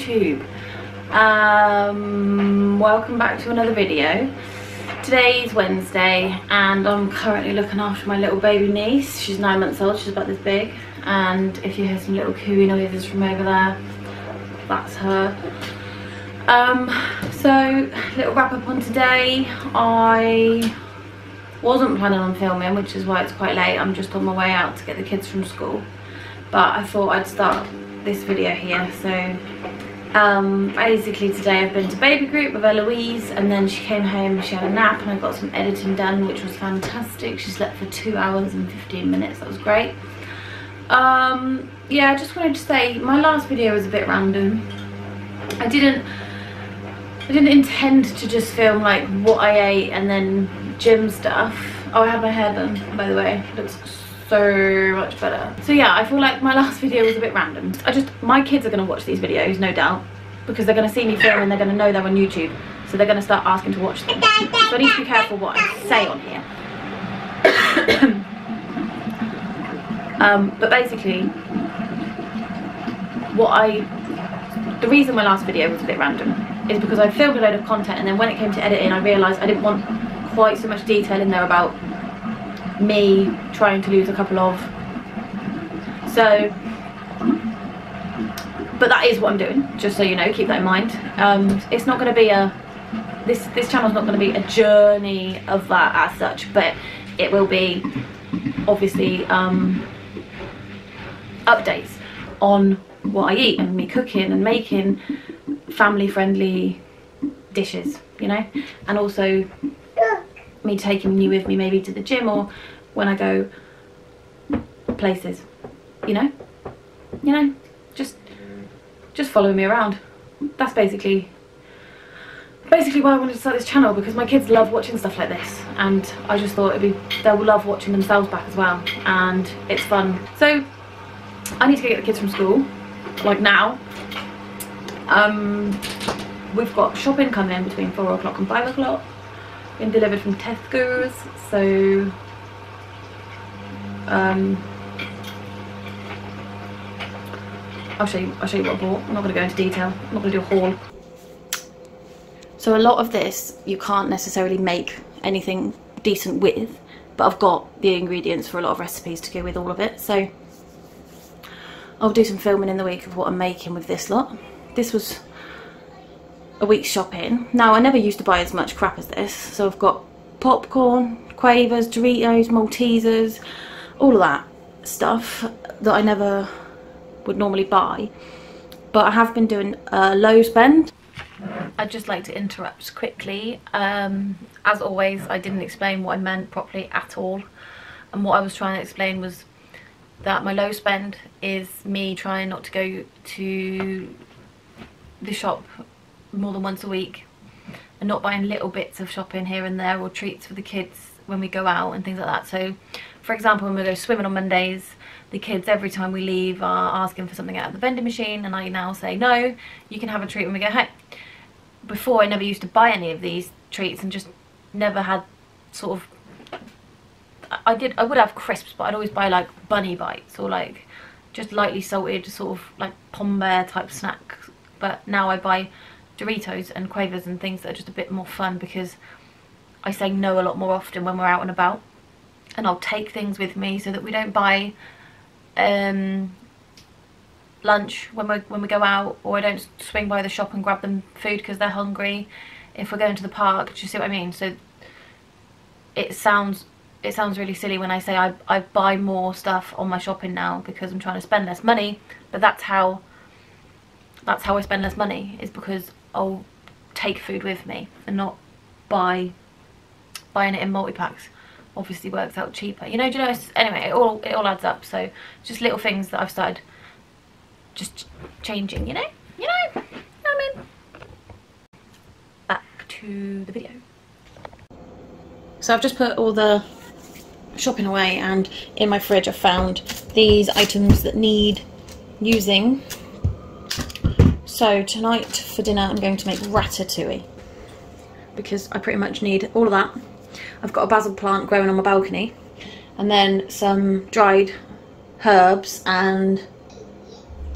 YouTube. Um, welcome back to another video. Today's Wednesday and I'm currently looking after my little baby niece. She's nine months old, she's about this big. And if you hear some little cooey noises from over there, that's her. Um, so, little wrap up on today. I wasn't planning on filming, which is why it's quite late. I'm just on my way out to get the kids from school. But I thought I'd start this video here. So um, basically today I've been to baby group with Eloise and then she came home, she had a nap and I got some editing done which was fantastic. She slept for two hours and 15 minutes, that was great. Um, yeah, I just wanted to say my last video was a bit random. I didn't I didn't intend to just film like what I ate and then gym stuff. Oh, I had my hair done, by the way. It looks so much better. So yeah, I feel like my last video was a bit random. I just, my kids are going to watch these videos, no doubt, because they're going to see me film and they're going to know they're on YouTube. So they're going to start asking to watch them. So I need to be careful what I say on here. um, but basically, what I, the reason my last video was a bit random is because I filmed a load of content and then when it came to editing I realised I didn't want quite so much detail in there about me trying to lose a couple of. So but that is what I'm doing just so you know keep that in mind. Um, it's not going to be a this this channel's not going to be a journey of that as such but it will be obviously um, updates on what I eat and me cooking and making family friendly dishes you know? And also me taking you with me maybe to the gym or when I go places you know? You know just just follow me around. That's basically basically why I wanted to start this channel because my kids love watching stuff like this. And I just thought it'd be they'll love watching themselves back as well. And it's fun. So I need to get the kids from school like now. Um, we've got shopping coming in between four o'clock and five o'clock been delivered from Tesco's. So um, I'll show you I'll show you what I bought. I'm not going to go into detail. I'm not going to do a haul. So a lot of this you can't necessarily make anything decent with but I've got the ingredients for a lot of recipes to go with all of it. So I'll do some filming in the week of what I'm making with this lot. This was a week's shopping. Now, I never used to buy as much crap as this. So I've got popcorn, Quavers, Doritos, Maltesers, all of that stuff that I never would normally buy. But I have been doing a low spend. I'd just like to interrupt quickly. Um, as always, I didn't explain what I meant properly at all. And what I was trying to explain was that my low spend is me trying not to go to the shop more than once a week and not buying little bits of shopping here and there or treats for the kids when we go out and things like that. So for example when we go swimming on Mondays the kids every time we leave are asking for something out of the vending machine and I now say no you can have a treat when we go home. Before I never used to buy any of these treats and just never had sort of I did I would have crisps but I'd always buy like bunny bites or like just lightly salted sort of like pom bear type snack but now I buy Doritos and Quavers and things that are just a bit more fun because I say no a lot more often when we're out and about. And I'll take things with me so that we don't buy um, lunch when we when we go out or I don't swing by the shop and grab them food because they're hungry if we're going to the park do you see what I mean? So it sounds it sounds really silly when I say I, I buy more stuff on my shopping now because I'm trying to spend less money but that's how that's how I spend less money is because I'll take food with me and not buy buying it in multi-packs. Obviously works out cheaper. You know do you know anyway it all it all adds up. So just little things that I've started just changing you know? You know, you know I mean? Back to the video. So I've just put all the shopping away and in my fridge I found these items that need using. So tonight for dinner I'm going to make ratatouille because I pretty much need all of that. I've got a basil plant growing on my balcony and then some dried herbs and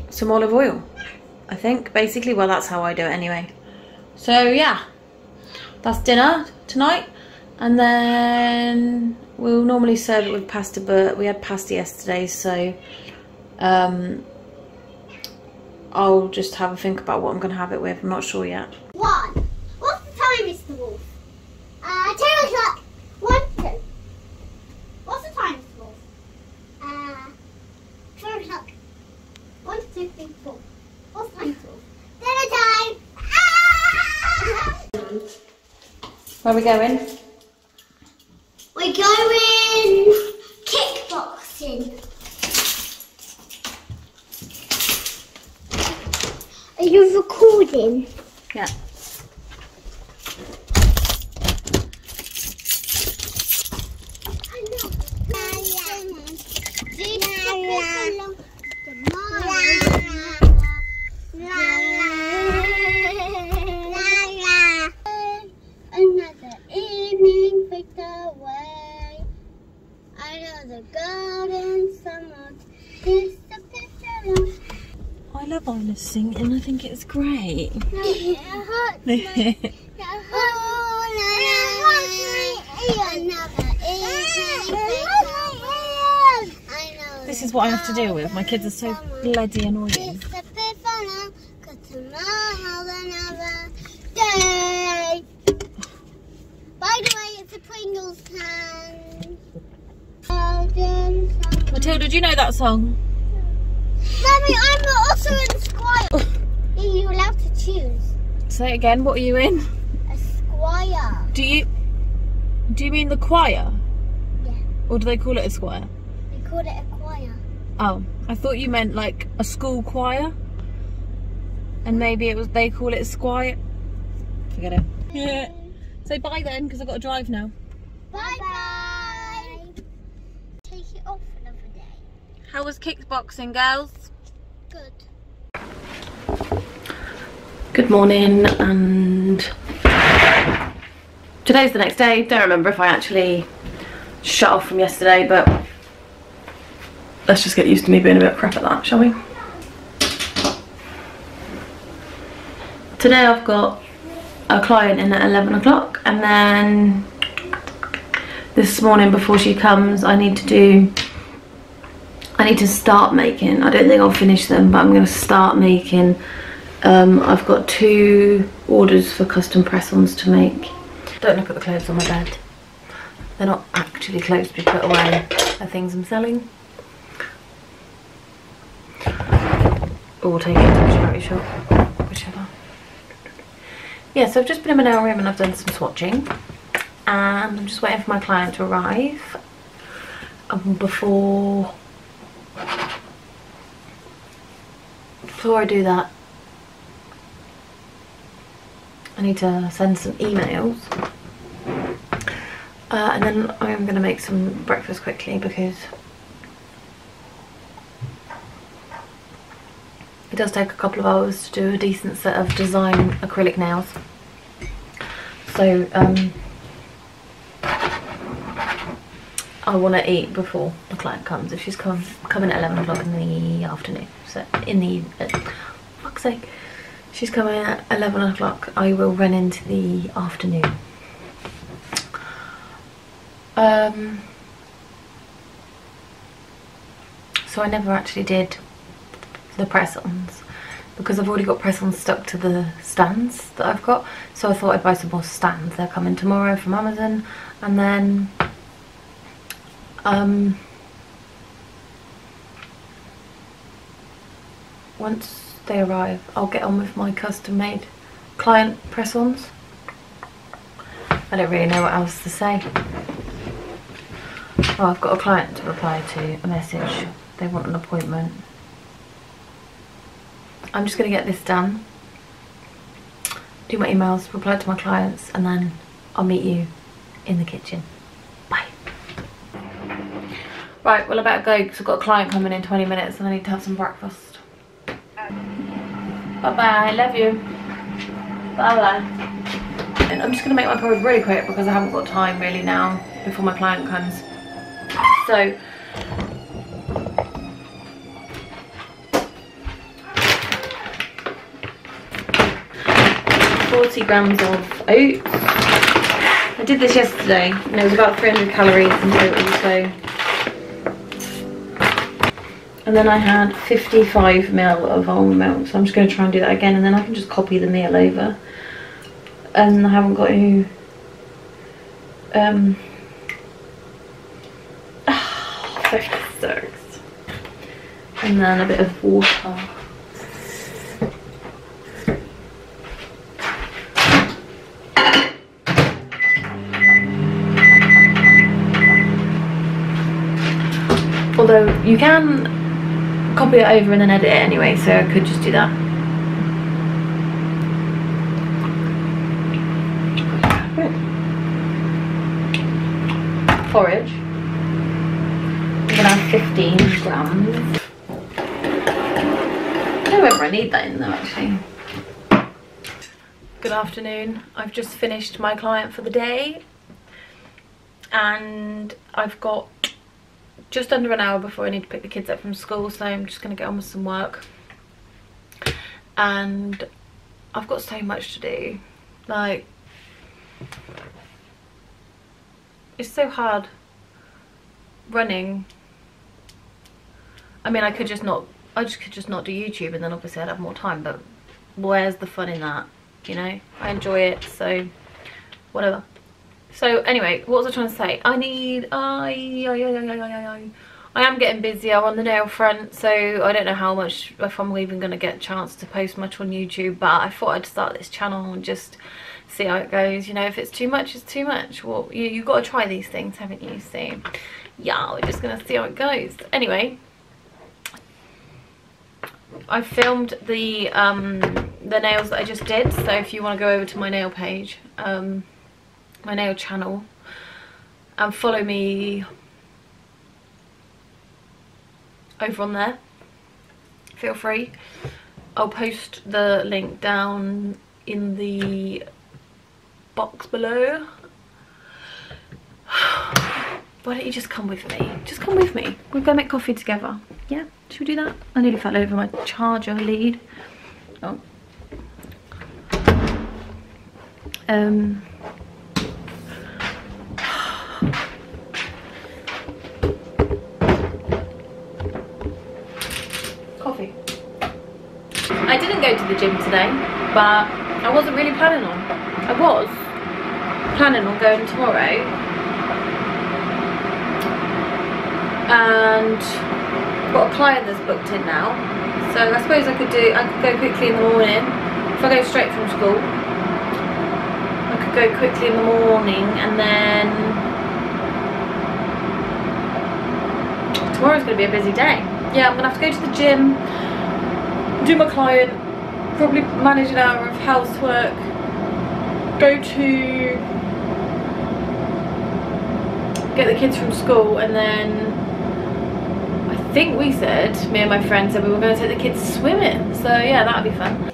some olive oil. I think, basically. Well, that's how I do it anyway. So, yeah. That's dinner tonight. And then we'll normally serve it with pasta, but we had pasta yesterday, so um, I'll just have a think about what I'm going to have it with. I'm not sure yet. One. What's the time, Mr. Wolf? Uh, 10 o'clock. One, two. What's the time, Mr. Wolf? Uh, 4 o'clock. One, two, three, four. What's the time, Mr. Wolf? Dinner time. Ah! Where are we going? We're going kickboxing. Are you recording? Yeah. Another evening fades away. Another golden. I love Isla singing. I think it's great. this is what I have to deal with. My kids are so bloody annoying. By the way, it's a Pringles can. Matilda, do you know that song? Mommy, I'm also in you allowed to choose? Say it again. What are you in? A Squire. Do you do you mean the choir? Yeah. Or do they call it a squire? They called it a choir. Oh, I thought you meant like a school choir. And maybe it was they call it a squire. Forget it. Yeah. Say bye then, because I've got to drive now. Bye bye. Take it off another day. How was kickboxing, girls? Good. Good morning, and today's the next day. Don't remember if I actually shut off from yesterday, but let's just get used to me being a bit crap at that, shall we? Today I've got a client in at 11 o'clock, and then this morning before she comes, I need to do I need to start making. I don't think I'll finish them, but I'm going to start making. Um, I've got two orders for custom press-ons to make. Don't look at the clothes on my bed. They're not actually clothes to be put away. They're things I'm selling. Or take to a charity shop, whichever. Yeah, so I've just been in my nail room and I've done some swatching. And I'm just waiting for my client to arrive. Um, before before I do that, I need to send some emails. Uh, and then I'm going to make some breakfast quickly because it does take a couple of hours to do a decent set of design acrylic nails. So, um, I want to eat before the client comes. If she's come coming at 11 o'clock in the afternoon, so in the uh, fuck's sake, she's coming at 11 o'clock. I will run into the afternoon. Um. So I never actually did the press-ons because I've already got press-ons stuck to the stands that I've got. So I thought I'd buy some more stands. They're coming tomorrow from Amazon, and then um, once they arrive I'll get on with my custom made client press-ons. I don't really know what else to say. Oh I've got a client to reply to a message. They want an appointment. I'm just going to get this done. Do my emails reply to my clients and then I'll meet you in the kitchen. Bye. Right, well I better go because I've got a client coming in 20 minutes and I need to have some breakfast. Bye bye, I love you. Bye bye. And I'm just going to make my porridge really quick because I haven't got time really now before my client comes. So, 40 grams of oats. I did this yesterday and it was about 300 calories in total, so. And then I had 55 ml of almond milk, so I'm just going to try and do that again and then I can just copy the meal over. And I haven't got any... um, 56. And then a bit of water. Although you can copy it over and then edit it anyway, so I could just do that. Porridge. I'm gonna have 15 grams. I don't whether I need that in there actually. Good afternoon. I've just finished my client for the day and I've got just under an hour before I need to pick the kids up from school so I'm just going to get on with some work. And I've got so much to do. Like it's so hard running. I mean I could just not I just could just not do YouTube and then obviously I'd have more time but where's the fun in that you know? I enjoy it so whatever so anyway what was I trying to say? I need I I, I, I, I, am getting busier on the nail front so I don't know how much if I'm even going to get a chance to post much on YouTube but I thought I'd start this channel and just see how it goes. You know if it's too much it's too much. Well you, you've got to try these things haven't you? So yeah we're just gonna see how it goes. Anyway I filmed the um, the nails that I just did so if you want to go over to my nail page um, my nail channel. And follow me over on there. Feel free. I'll post the link down in the box below. Why don't you just come with me? Just come with me. We'll go make coffee together. Yeah? Should we do that? I nearly fell over my charger lead. Oh. Um coffee I didn't go to the gym today but I wasn't really planning on. I was planning on going tomorrow. And got a client that's booked in now so I suppose I could do I could go quickly in the morning. If I go straight from school I could go quickly in the morning and then tomorrow's going to be a busy day. Yeah I'm going to have to go to the gym do my client probably manage an hour of housework go to get the kids from school and then I think we said, me and my friend said we were going to take the kids swimming. So yeah that would be fun.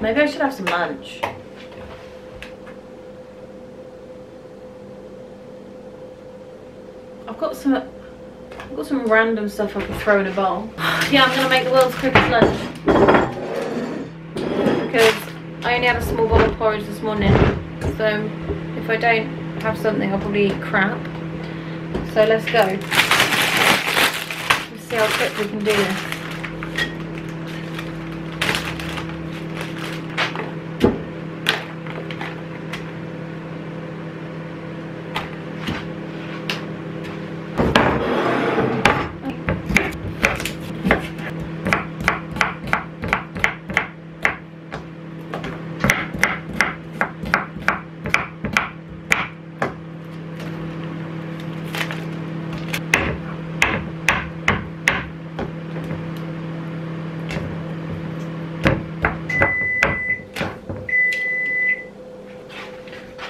Maybe I should have some lunch. I've got some I've got some random stuff I can throw in a bowl. Yeah I'm gonna make the world's quickest lunch. Because I only had a small bowl of porridge this morning. So if I don't have something I'll probably eat crap. So let's go. Let's see how quick we can do this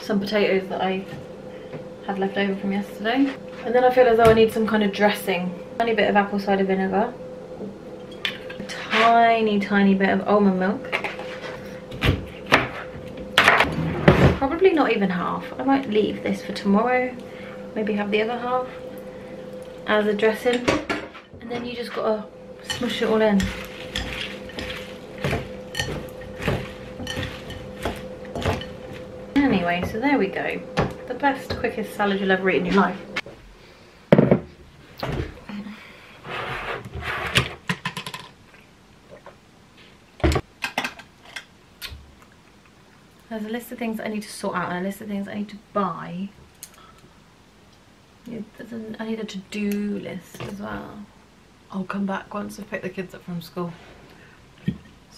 some potatoes that I had left over from yesterday. And then I feel as though I need some kind of dressing. Tiny bit of apple cider vinegar. A tiny, tiny bit of almond milk. Probably not even half. I might leave this for tomorrow. Maybe have the other half as a dressing. And then you just gotta smush it all in. Anyway, so there we go. The best, quickest salad you'll ever eat in your life. There's a list of things I need to sort out and a list of things I need to buy. I need a to-do list as well. I'll come back once I've picked the kids up from school.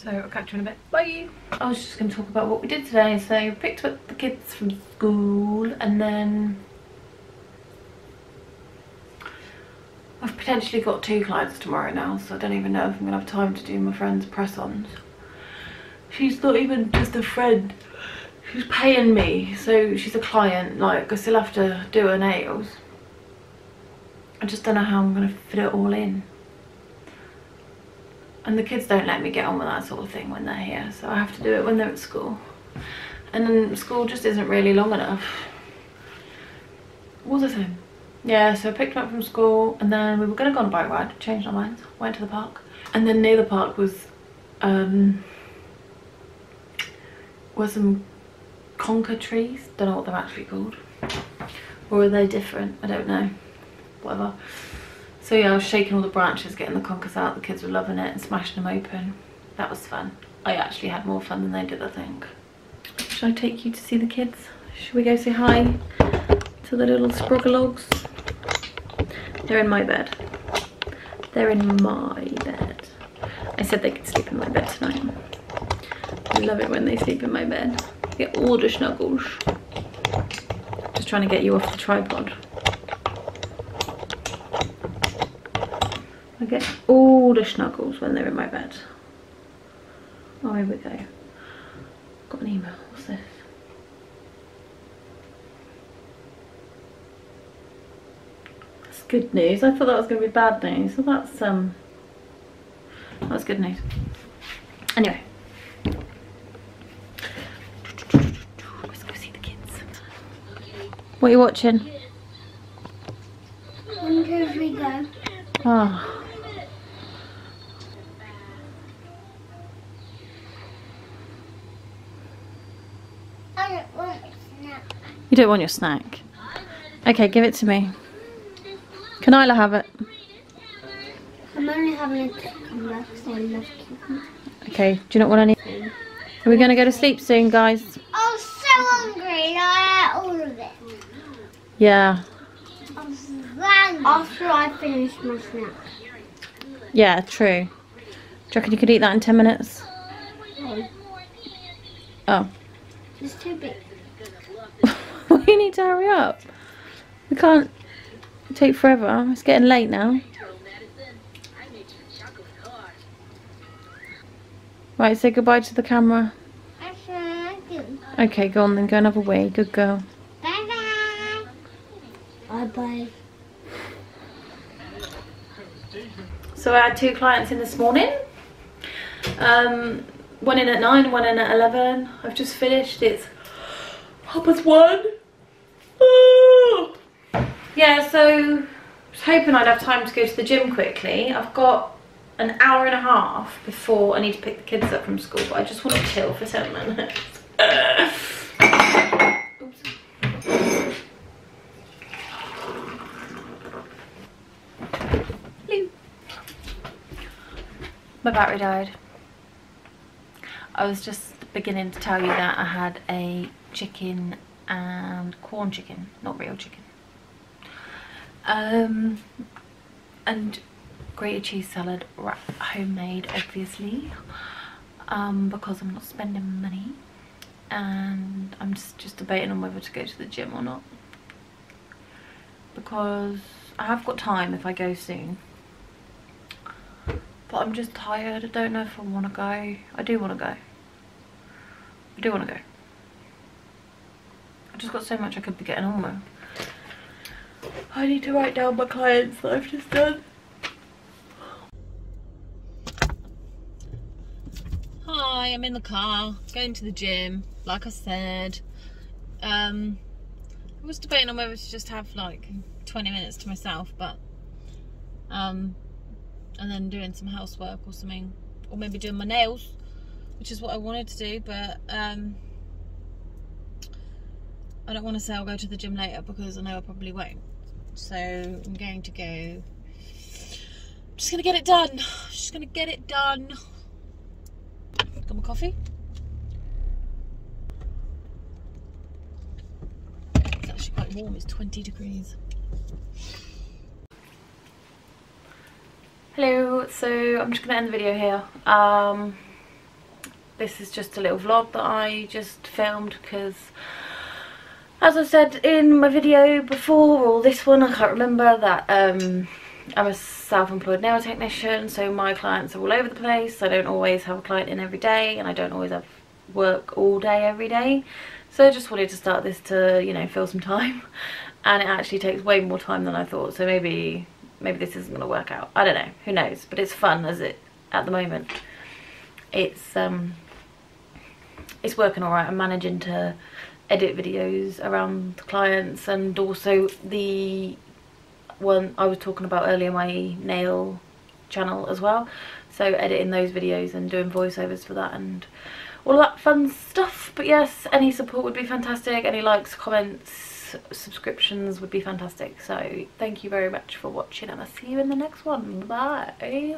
So I'll catch you in a bit. Bye. I was just going to talk about what we did today. So picked up the kids from school and then I've potentially got two clients tomorrow now, so I don't even know if I'm going to have time to do my friend's press-ons. She's not even just a friend. She's paying me, so she's a client. Like I still have to do her nails. I just don't know how I'm going to fit it all in and the kids don't let me get on with that sort of thing when they're here so I have to do it when they're at school. And then school just isn't really long enough. What was I saying? yeah so I picked them up from school and then we were going to go on a bike ride changed our minds went to the park. And then near the park was um were some conker trees don't know what they're actually called. Or are they different? I don't know. Whatever so yeah, I was shaking all the branches, getting the conkers out. The kids were loving it and smashing them open. That was fun. I actually had more fun than they did, I think. Should I take you to see the kids? Should we go say hi to the little sprogalogs? They're in my bed. They're in my bed. I said they could sleep in my bed tonight. I love it when they sleep in my bed. Get all the snuggles. Just trying to get you off the tripod. Get all the snuggles when they're in my bed. Oh, here we go. Got an email. What's this? That's good news. I thought that was going to be bad news. So that's um, that's good news. Anyway. Let's go see the kids. What are you watching? Wonder if we go. Oh. You don't want your snack. Okay, give it to me. Can Isla have it? I'm only having a cucumber because I love cucumber. Okay, do you not want any? Are we going to go to sleep soon, guys? I was so hungry and I ate all of it. Yeah. I was angry. After I finish my snack. Yeah, true. Do you reckon you could eat that in 10 minutes? Oh, Oh. it's too big. Need to hurry up. We can't take forever. It's getting late now. Right, say goodbye to the camera. Actually, I do. Okay, go on then, go another way. Good girl. Bye bye. Bye bye. So I had two clients in this morning. Um, one in at 9, one in at 11. I've just finished. It's half past 1. Yeah, so I was hoping I'd have time to go to the gym quickly. I've got an hour and a half before I need to pick the kids up from school, but I just want to chill for 10 minutes. My battery died. I was just beginning to tell you that I had a chicken and Quorn chicken, not real chicken. Um, and grated cheese salad, wrap, homemade obviously, um, because I'm not spending money. And I'm just, just debating on whether to go to the gym or not. Because I have got time if I go soon. But I'm just tired. I don't know if I want to go. I do want to go. I do want to go. I've just got so much I could be getting on with. I need to write down my clients that I've just done. Hi, I'm in the car, going to the gym, like I said. Um, I was debating on whether to just have like 20 minutes to myself, but um, and then doing some housework or something, or maybe doing my nails, which is what I wanted to do. But um, I don't want to say I'll go to the gym later because I know I probably won't. So I'm going to go. I'm just gonna get it done. Just gonna get it done. Got my coffee. It's actually quite warm. It's 20 degrees. Hello. So I'm just gonna end the video here. Um, this is just a little vlog that I just filmed because as I said in my video before or this one I can't remember that um, I'm a self-employed nail technician so my clients are all over the place. I don't always have a client in every day and I don't always have work all day every day. So I just wanted to start this to you know fill some time. And it actually takes way more time than I thought so maybe maybe this isn't going to work out. I don't know. Who knows? But it's fun as it at the moment? It's um it's working alright I'm managing to edit videos around clients and also the one I was talking about earlier my nail channel as well. So editing those videos and doing voiceovers for that and all that fun stuff. But yes any support would be fantastic. Any likes comments subscriptions would be fantastic. So thank you very much for watching and I'll see you in the next one. Bye